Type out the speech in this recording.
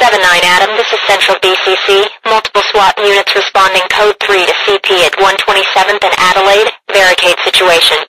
7-9 Adam, this is Central BCC. Multiple SWAT units responding code 3 to CP at 127th and Adelaide. Barricade situation.